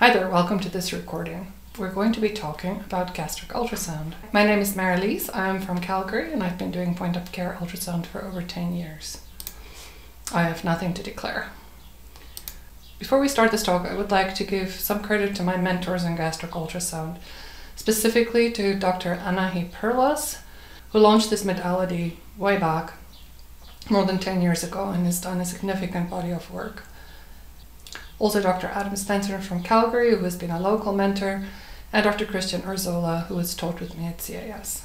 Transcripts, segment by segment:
Hi there, welcome to this recording. We're going to be talking about gastric ultrasound. My name is Marelise, I'm from Calgary and I've been doing point of care ultrasound for over 10 years. I have nothing to declare. Before we start this talk, I would like to give some credit to my mentors in gastric ultrasound, specifically to Dr. Anahi Perlas, who launched this modality way back more than 10 years ago and has done a significant body of work. Also, Dr. Adam Spencer from Calgary, who has been a local mentor, and Dr. Christian Arzola, who has taught with me at CAS.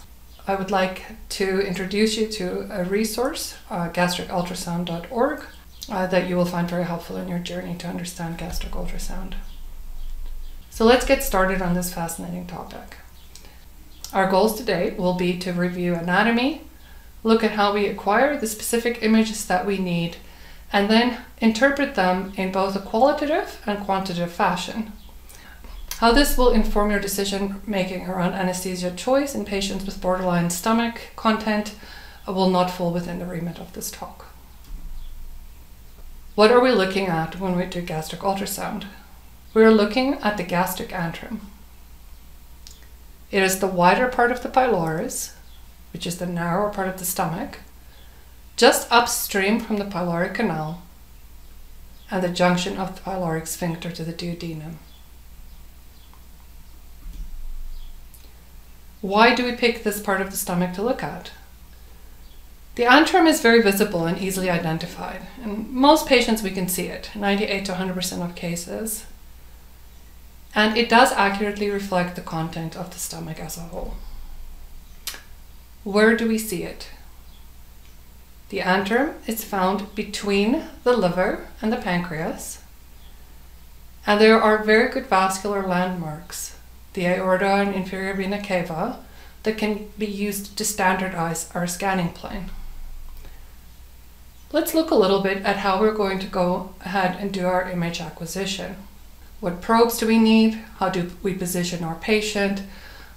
I would like to introduce you to a resource, uh, gastricultrasound.org, uh, that you will find very helpful in your journey to understand gastric ultrasound. So let's get started on this fascinating topic. Our goals today will be to review anatomy, look at how we acquire the specific images that we need, and then interpret them in both a qualitative and quantitative fashion. How this will inform your decision making around anesthesia choice in patients with borderline stomach content will not fall within the remit of this talk. What are we looking at when we do gastric ultrasound? We are looking at the gastric antrum. It is the wider part of the pylorus, which is the narrower part of the stomach, just upstream from the pyloric canal and the junction of the pyloric sphincter to the duodenum. Why do we pick this part of the stomach to look at? The antrum is very visible and easily identified. In most patients, we can see it, 98 to 100% of cases. And it does accurately reflect the content of the stomach as a whole. Where do we see it? The antrum is found between the liver and the pancreas. And there are very good vascular landmarks, the aorta and inferior vena cava, that can be used to standardize our scanning plane. Let's look a little bit at how we're going to go ahead and do our image acquisition. What probes do we need? How do we position our patient?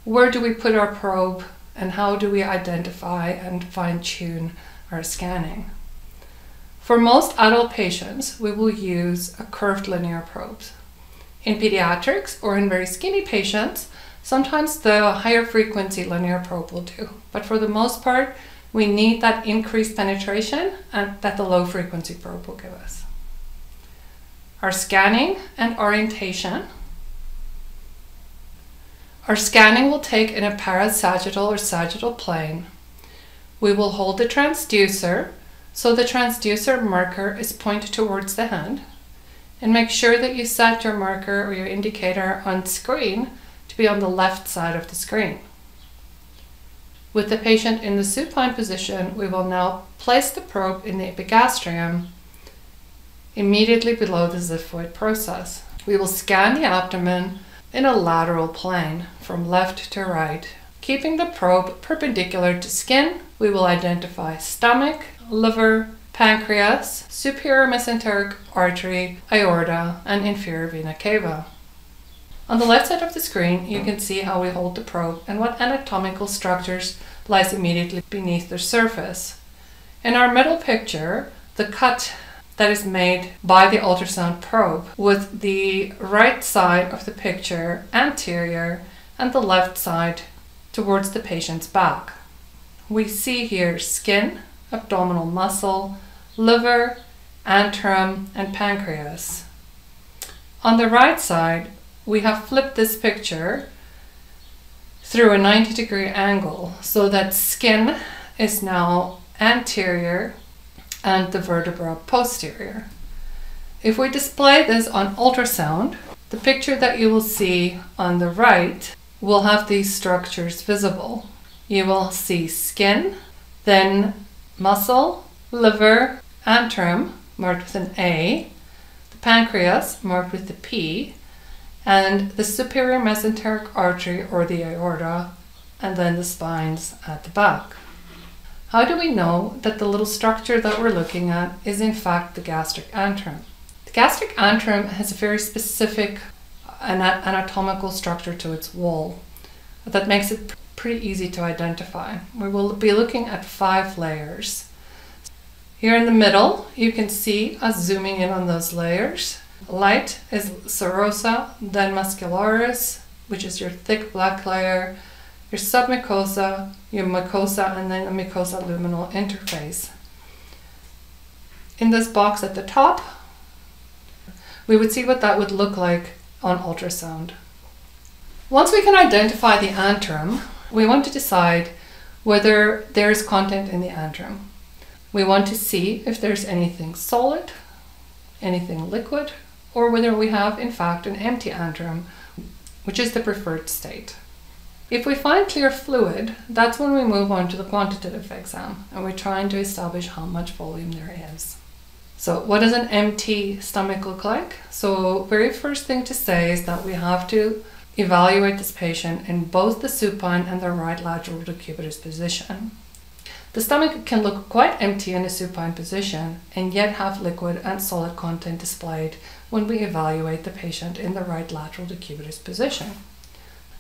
Where do we put our probe? And how do we identify and fine tune our scanning? For most adult patients, we will use a curved linear probe. In pediatrics or in very skinny patients, sometimes the higher frequency linear probe will do. But for the most part, we need that increased penetration and that the low frequency probe will give us. Our scanning and orientation. Our scanning will take in a parasagittal or sagittal plane. We will hold the transducer so the transducer marker is pointed towards the hand and make sure that you set your marker or your indicator on screen to be on the left side of the screen. With the patient in the supine position, we will now place the probe in the epigastrium immediately below the xiphoid process. We will scan the abdomen in a lateral plane from left to right. Keeping the probe perpendicular to skin, we will identify stomach, liver, pancreas, superior mesenteric artery, aorta, and inferior vena cava. On the left side of the screen, you can see how we hold the probe and what anatomical structures lies immediately beneath the surface. In our middle picture, the cut that is made by the ultrasound probe with the right side of the picture anterior and the left side towards the patient's back. We see here skin, abdominal muscle, liver, antrum, and pancreas. On the right side, we have flipped this picture through a 90 degree angle so that skin is now anterior and the vertebra posterior. If we display this on ultrasound, the picture that you will see on the right will have these structures visible. You will see skin, then muscle, liver, antrum, marked with an A, the pancreas, marked with the P, and the superior mesenteric artery or the aorta, and then the spines at the back. How do we know that the little structure that we're looking at is in fact the gastric antrum? The gastric antrum has a very specific anatomical structure to its wall that makes it pretty easy to identify. We will be looking at five layers. Here in the middle, you can see us zooming in on those layers Light is serosa, then muscularis, which is your thick black layer, your submucosa, your mucosa, and then a mucosa luminal interface. In this box at the top, we would see what that would look like on ultrasound. Once we can identify the antrum, we want to decide whether there's content in the antrum. We want to see if there's anything solid, anything liquid, or whether we have in fact an empty antrum, which is the preferred state. If we find clear fluid, that's when we move on to the quantitative exam and we're trying to establish how much volume there is. So, what does an empty stomach look like? So, very first thing to say is that we have to evaluate this patient in both the supine and the right lateral decubitus position. The stomach can look quite empty in a supine position and yet have liquid and solid content displayed when we evaluate the patient in the right lateral decubitus position.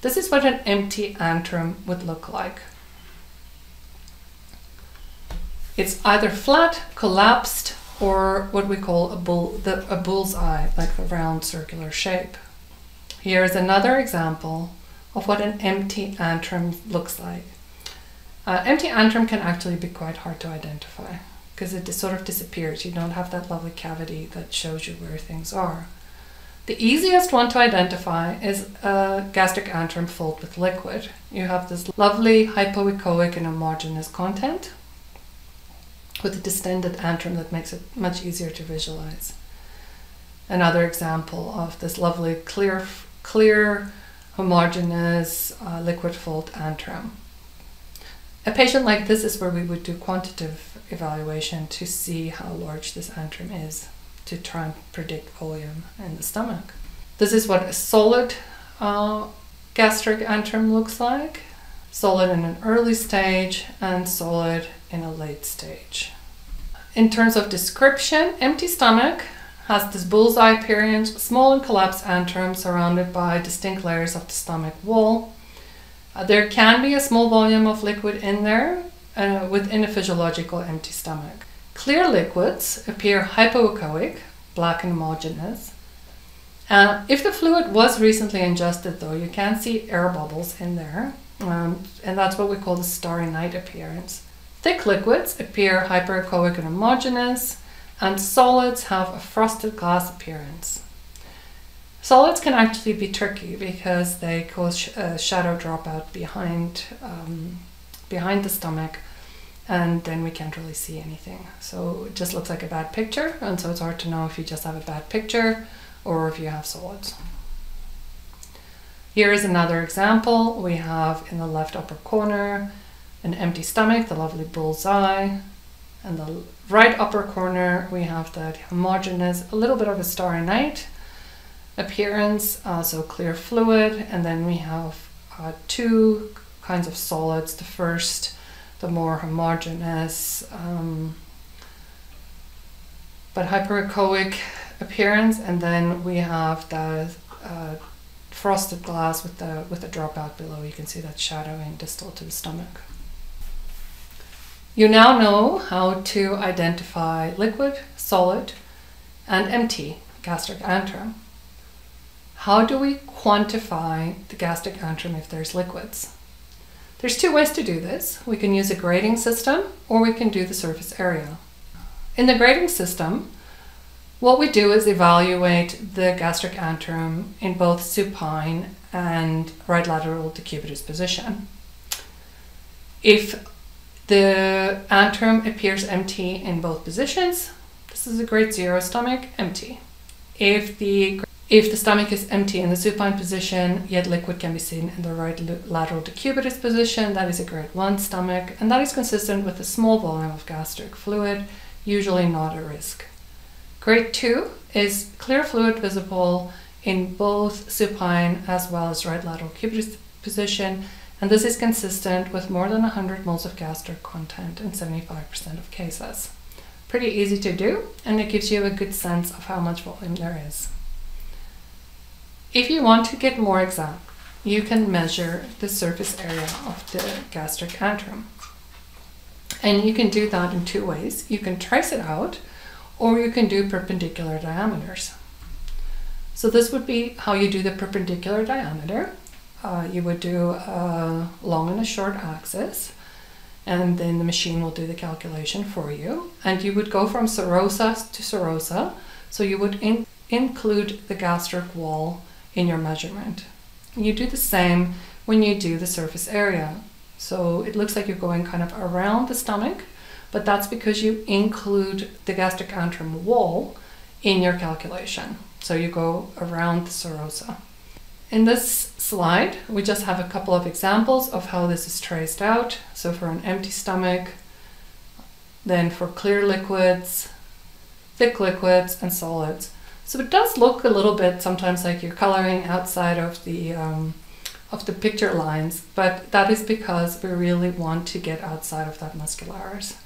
This is what an empty antrum would look like. It's either flat, collapsed, or what we call a, bull, the, a like the round circular shape. Here is another example of what an empty antrum looks like. Uh, empty antrum can actually be quite hard to identify because it sort of disappears. You don't have that lovely cavity that shows you where things are. The easiest one to identify is a gastric antrum filled with liquid. You have this lovely hypoechoic and homogeneous content with a distended antrum that makes it much easier to visualize. Another example of this lovely clear clear, homogeneous, uh, liquid-filled antrum. A patient like this is where we would do quantitative evaluation to see how large this antrum is to try and predict volume in the stomach. This is what a solid uh, gastric antrum looks like. Solid in an early stage and solid in a late stage. In terms of description, empty stomach has this bullseye appearance, small and collapsed antrum surrounded by distinct layers of the stomach wall. Uh, there can be a small volume of liquid in there uh, within a physiological empty stomach. Clear liquids appear hypoechoic, black and homogeneous. Uh, if the fluid was recently ingested, though, you can see air bubbles in there, um, and that's what we call the starry night appearance. Thick liquids appear hyperechoic and homogeneous and solids have a frosted glass appearance. Solids can actually be tricky because they cause a shadow dropout behind um, behind the stomach, and then we can't really see anything. So it just looks like a bad picture, and so it's hard to know if you just have a bad picture or if you have solids. Here is another example. We have in the left upper corner an empty stomach, the lovely bullseye, and the right upper corner, we have that homogeneous, a little bit of a starry night appearance, also clear fluid, and then we have uh, two kinds of solids. The first, the more homogeneous, um, but hyperechoic appearance, and then we have the uh, frosted glass with the with the dropout below. You can see that shadowing distal to the stomach. You now know how to identify liquid, solid, and empty gastric antrum. How do we quantify the gastric antrum if there's liquids? There's two ways to do this. We can use a grading system or we can do the surface area. In the grading system, what we do is evaluate the gastric antrum in both supine and right lateral decubitus position. If the antrum appears empty in both positions. This is a grade zero stomach, empty. If the if the stomach is empty in the supine position, yet liquid can be seen in the right lateral decubitus position, that is a grade 1 stomach, and that is consistent with a small volume of gastric fluid, usually not a risk. Grade 2 is clear fluid visible in both supine as well as right lateral decubitus position, and this is consistent with more than 100 moles of gastric content in 75% of cases. Pretty easy to do, and it gives you a good sense of how much volume there is. If you want to get more exact, you can measure the surface area of the gastric antrum. And you can do that in two ways. You can trace it out, or you can do perpendicular diameters. So this would be how you do the perpendicular diameter. Uh, you would do a long and a short axis and then the machine will do the calculation for you. And you would go from serosa to serosa, so you would in include the gastric wall in your measurement. You do the same when you do the surface area. So it looks like you're going kind of around the stomach, but that's because you include the gastric antrum wall in your calculation. So you go around the serosa. In this slide, we just have a couple of examples of how this is traced out. So for an empty stomach, then for clear liquids, thick liquids, and solids. So it does look a little bit sometimes like you're coloring outside of the um, of the picture lines, but that is because we really want to get outside of that muscularis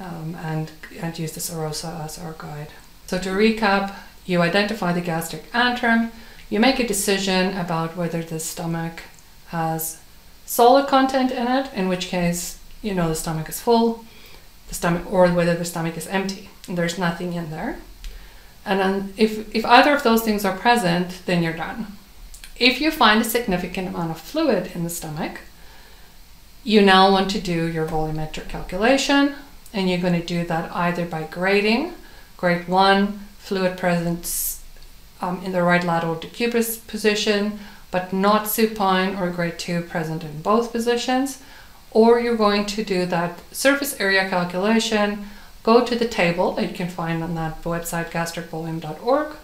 um, and, and use the serosa as our guide. So to recap, you identify the gastric antrum, you make a decision about whether the stomach has solid content in it, in which case you know the stomach is full, the stomach, or whether the stomach is empty and there's nothing in there. And then if, if either of those things are present, then you're done. If you find a significant amount of fluid in the stomach, you now want to do your volumetric calculation, and you're going to do that either by grading, grade one, fluid presence um, in the right lateral decubitus position, but not supine or grade 2 present in both positions. Or you're going to do that surface area calculation, go to the table that you can find on that website gastricvolume.org.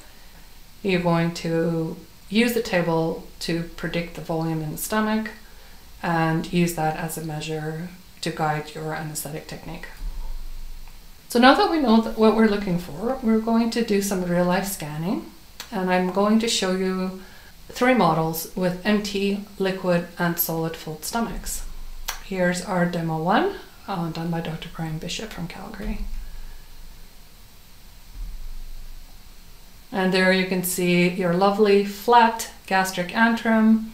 You're going to use the table to predict the volume in the stomach and use that as a measure to guide your anesthetic technique. So now that we know what we're looking for, we're going to do some real life scanning and I'm going to show you three models with empty, liquid and solid filled stomachs. Here's our demo one, uh, done by Dr. Brian Bishop from Calgary. And there you can see your lovely flat gastric antrum,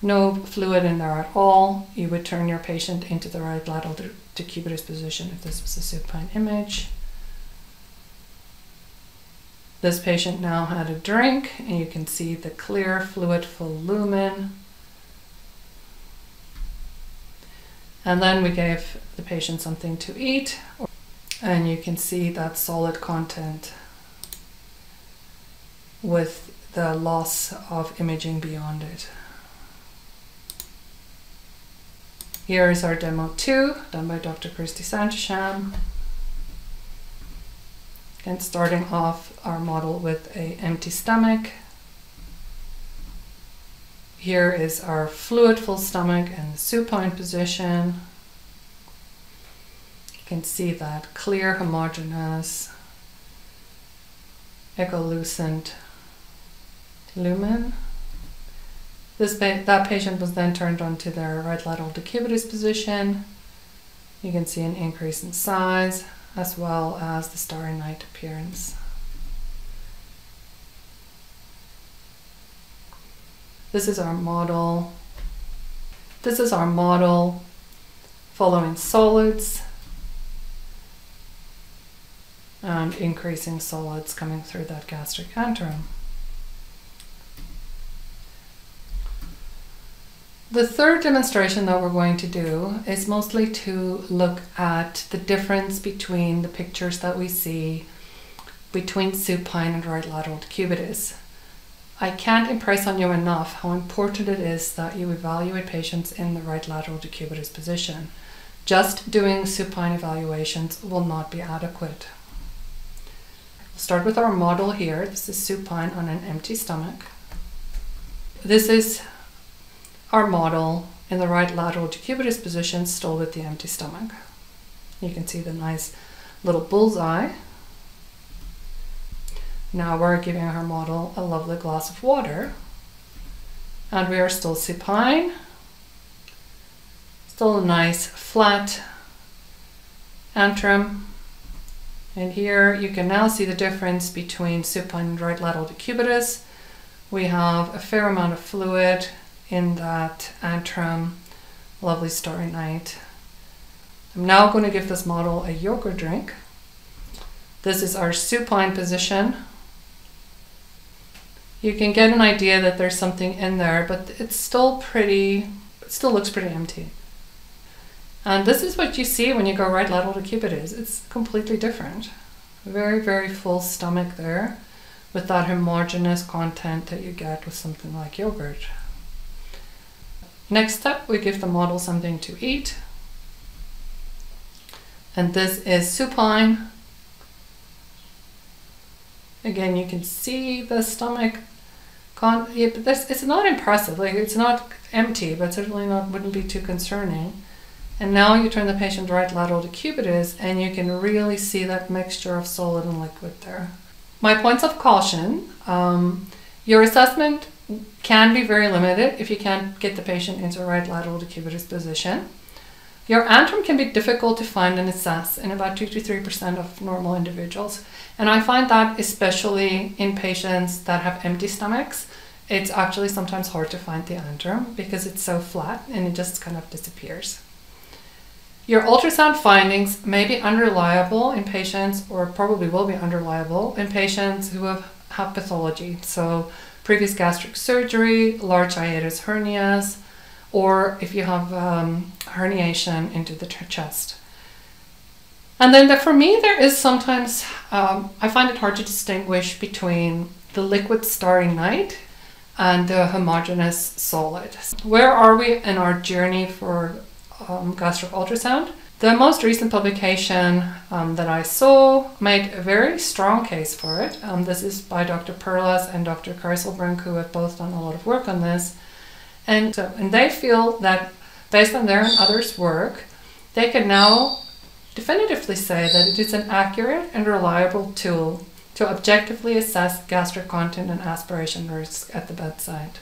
no fluid in there at all. You would turn your patient into the right lateral decubitus position if this was a supine image. This patient now had a drink, and you can see the clear fluid full lumen. And then we gave the patient something to eat, and you can see that solid content with the loss of imaging beyond it. Here is our demo two, done by Dr. Christy Santisham. And starting off our model with a empty stomach. Here is our fluid full stomach in the supine position. You can see that clear, homogeneous, echolucent lumen. This that patient was then turned onto their right lateral decubitus position. You can see an increase in size, as well as the starry night appearance. This is our model. This is our model following solids and increasing solids coming through that gastric antrum. The third demonstration that we're going to do is mostly to look at the difference between the pictures that we see between supine and right lateral decubitus. I can't impress on you enough how important it is that you evaluate patients in the right lateral decubitus position. Just doing supine evaluations will not be adequate. We'll start with our model here. This is supine on an empty stomach. This is our model in the right lateral decubitus position still with the empty stomach. You can see the nice little bullseye. Now we're giving our model a lovely glass of water and we are still supine. Still a nice flat antrum. And here you can now see the difference between supine and right lateral decubitus. We have a fair amount of fluid in that antrum. Lovely starry night. I'm now going to give this model a yogurt drink. This is our supine position. you can get an idea that there's something in there, but it's still pretty, it still looks pretty empty. And this is what you see when you go right lateral decubitus. It's completely different. Very, very full stomach there with that homogeneous content that you get with something like yogurt. Next step, we give the model something to eat. And this is supine. Again, you can see the stomach. Con yeah, but this, it's not impressive. Like it's not empty, but certainly not wouldn't be too concerning. And now you turn the patient right lateral decubitus and you can really see that mixture of solid and liquid there. My points of caution, um, your assessment can be very limited if you can't get the patient into a right lateral decubitus position. Your antrum can be difficult to find and assess in about 2 to 3% of normal individuals. And I find that especially in patients that have empty stomachs, it's actually sometimes hard to find the antrum because it's so flat and it just kind of disappears. Your ultrasound findings may be unreliable in patients, or probably will be unreliable in patients who have, have pathology. So, previous gastric surgery, large hiatus hernias, or if you have um, herniation into the chest. And then the, for me, there is sometimes, um, I find it hard to distinguish between the liquid starry night and the homogeneous solid. Where are we in our journey for um, gastric ultrasound. The most recent publication um, that I saw made a very strong case for it. Um, this is by Dr. Perlas and Dr. Kruisselbrink, who have both done a lot of work on this. And, uh, and they feel that based on their and others' work, they can now definitively say that it is an accurate and reliable tool to objectively assess gastric content and aspiration risk at the bedside.